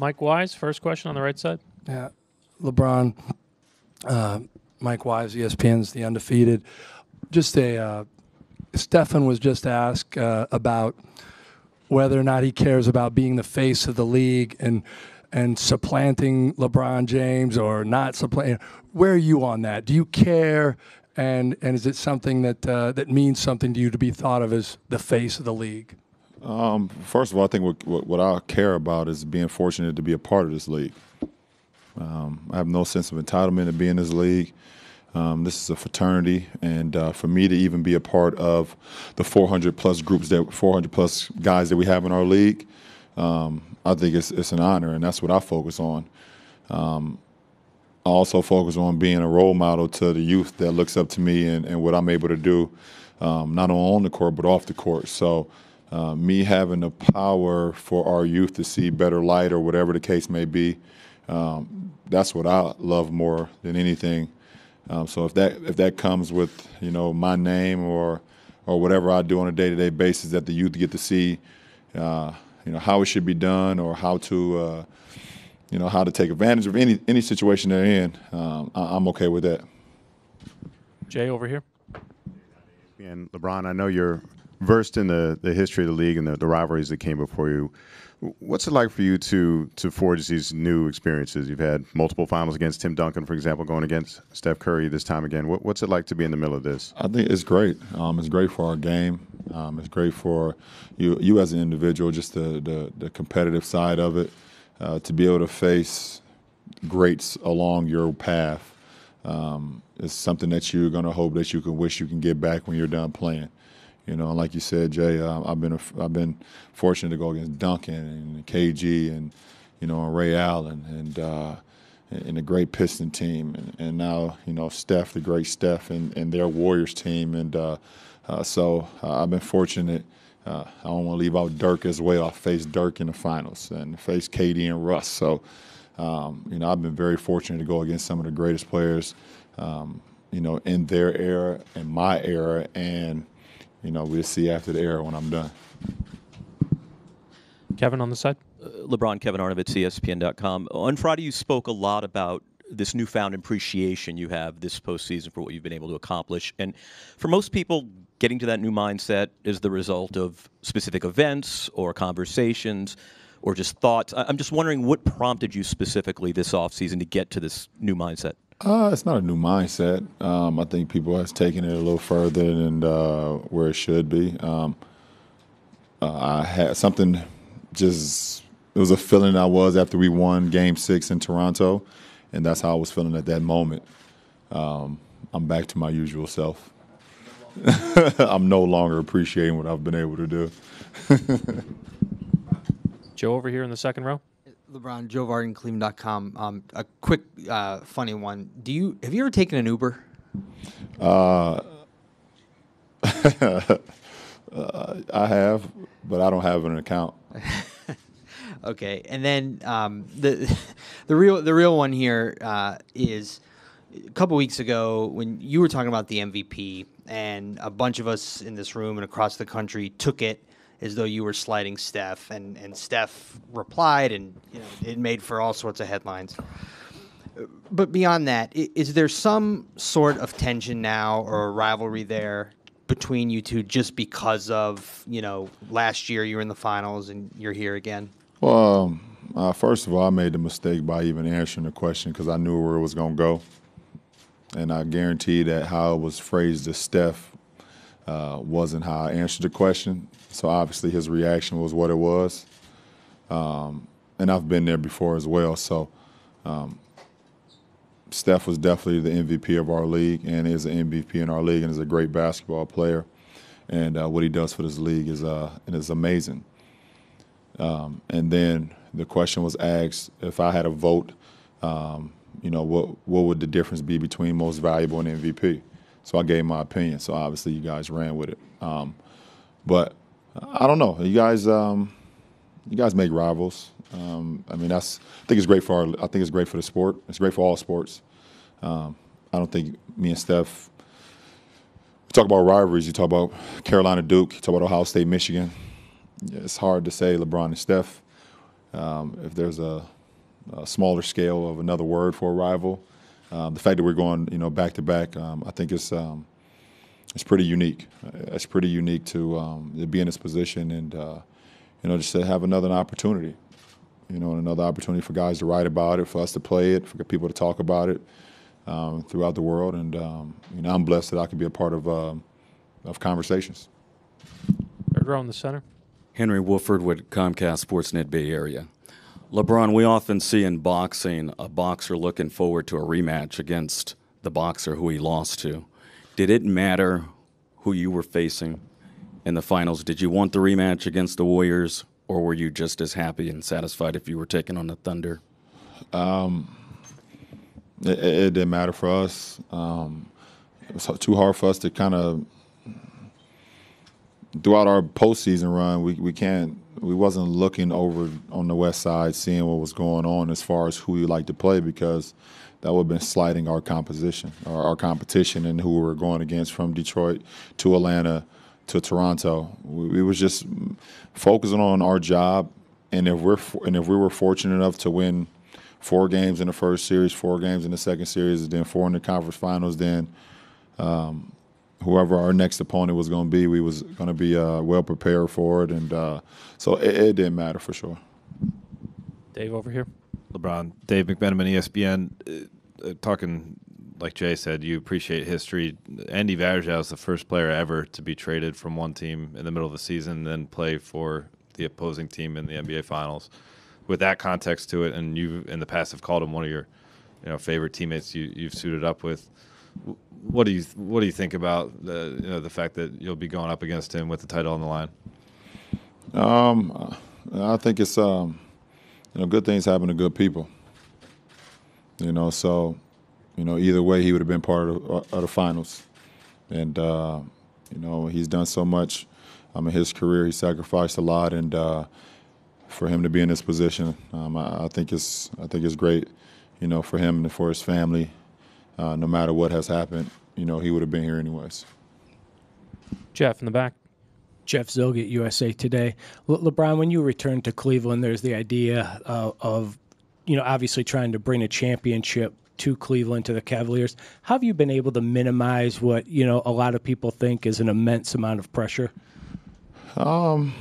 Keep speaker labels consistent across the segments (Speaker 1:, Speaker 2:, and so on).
Speaker 1: Mike Wise, first question on the right side.
Speaker 2: Yeah, LeBron, uh, Mike Wise, ESPN's the undefeated. Just a uh, Stephen was just asked uh, about whether or not he cares about being the face of the league and and supplanting LeBron James or not supplanting. Where are you on that? Do you care? And and is it something that uh, that means something to you to be thought of as the face of the league?
Speaker 3: Um, first of all, I think what, what, what, I care about is being fortunate to be a part of this league. Um, I have no sense of entitlement to be in this league. Um, this is a fraternity, and uh, for me to even be a part of the 400 plus groups that 400 plus guys that we have in our league, um, I think it's it's an honor, and that's what I focus on. Um, I also focus on being a role model to the youth that looks up to me and, and what I'm able to do, um, not only on the court but off the court. So. Uh, me having the power for our youth to see better light or whatever the case may be, um, that's what I love more than anything. Um, so if that if that comes with you know my name or or whatever I do on a day-to-day basis that the youth get to see, uh, you know how it should be done or how to uh, you know how to take advantage of any any situation they're in, um, I, am okay with that.
Speaker 1: Jay over here.
Speaker 4: And LeBron, I know you're versed in the, the history of the league and the, the rivalries that came before you. What's it like for you to to forge these new experiences? You've had multiple finals against Tim Duncan, for example, going against Steph Curry this time again. What, what's it like to be in the middle of this?
Speaker 3: I think it's great. Um, it's great for our game. Um, it's great for you you as an individual, just the the, the competitive side of it. Uh, to be able to face greats along your path um, is something that you're going to hope that you can wish you can get back when you're done playing. You know, like you said, Jay, uh, I've been a, I've been fortunate to go against Duncan and KG and you know and Ray Allen and uh, and the great Piston team and, and, now you know Steph, the great Steph and, and their Warriors team and uh, uh so uh, I've been fortunate. Uh, I don't want to leave out Dirk as well. I faced Dirk in the finals and faced KD and Russ. So um, you know I've been very fortunate to go against some of the greatest players. Um, you know, in their era and my era, and you know, we'll see after the era when I'm done.
Speaker 1: Kevin on the side.
Speaker 5: Uh, LeBron, Kevin Arnovitz, ESPN.com. On Friday, you spoke a lot about this newfound appreciation you have this postseason for what you've been able to accomplish. And for most people, getting to that new mindset is the result of specific events or conversations or just thoughts. I'm just wondering what prompted you specifically this offseason to get to this new mindset?
Speaker 3: Uh, it's not a new mindset. Um, I think people have taken it a little further than uh, where it should be. Um, uh, I had something just it was a feeling I was after we won Game Six in Toronto, and that's how I was feeling at that moment. Um, I'm back to my usual self. I'm no longer appreciating what I've been able to do.
Speaker 1: Joe over here in the second row.
Speaker 6: LeBron, Joe Vardon, Cleveland.com. Um, a quick, uh, funny one. Do you have you ever taken an Uber?
Speaker 3: Uh, uh, I have, but I don't have an account.
Speaker 6: okay, and then um, the the real the real one here uh, is a couple weeks ago when you were talking about the MVP, and a bunch of us in this room and across the country took it as though you were sliding Steph, and and Steph replied, and you know it made for all sorts of headlines. But beyond that, is there some sort of tension now or rivalry there between you two just because of you know last year you were in the finals and you're here again?
Speaker 3: Well, um, uh, first of all, I made the mistake by even answering the question because I knew where it was going to go, and I guarantee that how it was phrased to Steph uh, wasn't how I answered the question. So obviously his reaction was what it was. Um, and I've been there before as well. So um, Steph was definitely the MVP of our league and is an MVP in our league and is a great basketball player. And uh, what he does for this league is uh, is amazing. Um, and then the question was asked if I had a vote, um, you know, what what would the difference be between most valuable and MVP? So I gave my opinion. So obviously you guys ran with it. Um, but I don't know. You guys, um, you guys make rivals. Um, I mean, that's. I think it's great for our. I think it's great for the sport. It's great for all sports. Um, I don't think me and Steph. We talk about rivalries. You talk about Carolina Duke. You talk about Ohio State Michigan. It's hard to say LeBron and Steph. um, if there's a, a smaller scale of another word for a rival, um, the fact that we're going, you know, back to back, um, I think it's um, it's pretty unique. Uh, It's pretty unique to, um, to be in this position and uh, you know just to have another opportunity. You know, and another opportunity for guys to write about it, for us to play it, for people to talk about it um, throughout the world. And um, you know, I'm blessed that I can be a part of um, of conversations.
Speaker 1: Third row in the center.
Speaker 7: Henry Wolford with Comcast Sportsnet Bay Area. LeBron, we often see in boxing a boxer looking forward to a rematch against the boxer who he lost to. Did it matter who you were facing in the finals? Did you want the rematch against the Warriors, or were you just as happy and satisfied if you were taking on the Thunder?
Speaker 3: It, it, it didn't matter for us. Um, it was too hard for us to kind of throughout our postseason run. We we can't. We wasn't looking over on the west side, seeing what was going on as far as who we like to play because that would have been slighting our composition or our competition and who we were going against from Detroit to Atlanta to Toronto. We, we was just focusing on our job, and if we're and if we were fortunate enough to win four games in the first series, four games in the second series, then four in the conference finals, then um, whoever our next opponent was going to be, we was going to be uh, well prepared for it, and uh, so it, it didn't matter for sure.
Speaker 1: Dave over here.
Speaker 8: LeBron, Dave McMenamin, ESPN, uh, uh, talking like Jay said, you appreciate history. Andy Varejao is the first player ever to be traded from one team in the middle of the season, then play for the opposing team in the NBA Finals. With that context to it, and you in the past have called him one of your, you know, favorite teammates you, you've suited up with. What do you What do you think about the you know the fact that you'll be going up against him with the title on the line?
Speaker 3: Um, I think it's um, you know, good things happen to good people. You know, so you know, either way, he would have been part of, of the finals, and uh, you know, he's done so much. Um, in his career, he sacrificed a lot, and uh, for him to be in this position, um, I, I think it's I think it's great. You know, for him and for his family, uh, no matter what has happened, you know, he would have been here anyways.
Speaker 1: Jeff in the back.
Speaker 9: Jeff Zillgitt, USA Today. Le- LeBron, when you returned to Cleveland, there's the idea uh, of, you know, obviously trying to bring a championship to Cleveland to the Cavaliers. How have you been able to minimize what you know a lot of people think is an immense amount of pressure?
Speaker 3: Um,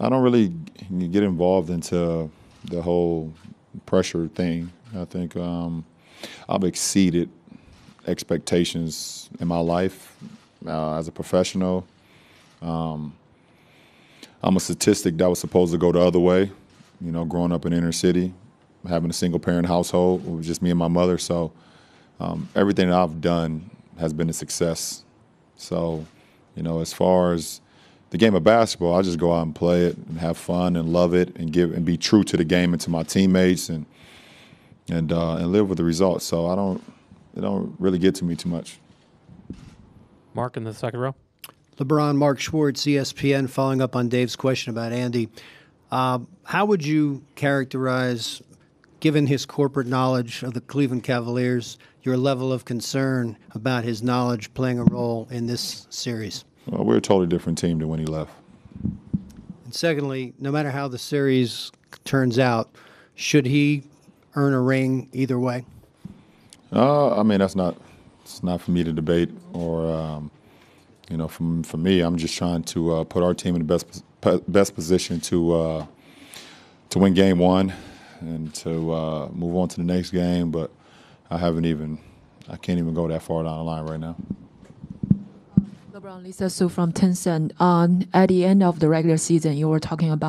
Speaker 3: I don't really get involved into the whole pressure thing. I think um, I've exceeded expectations in my life uh, as a professional. Um, I'm a statistic that was supposed to go the other way. You know, growing up in inner city, having a single parent household with just me and my mother. So um, everything that I've done has been a success. So, you know, as far as the game of basketball, I just go out and play it and have fun and love it and give and be true to the game and to my teammates and and uh, and live with the results. So I don't it don't really get to me too much.
Speaker 1: Mark in the second row.
Speaker 10: LeBron, Mark Schwarz, ESPN, following up on Dave's question about Andy. Um, how would you characterize, given his corporate knowledge of the Cleveland Cavaliers, your level of concern about his knowledge playing a role in this series?
Speaker 3: Well, we're a totally different team than when he left.
Speaker 10: And secondly, no matter how the series turns out, should he earn a ring either way?
Speaker 3: Uh, I mean, that's not it's not for me to debate or um, you know, from for me, I'm just trying to uh, put our team in the best best position to uh, to win game one and to uh, move on to the next game. But I haven't even I can't even go that far down the line right now.
Speaker 11: Lisa Su from Tencent. Um, at the end of the regular season, you were talking about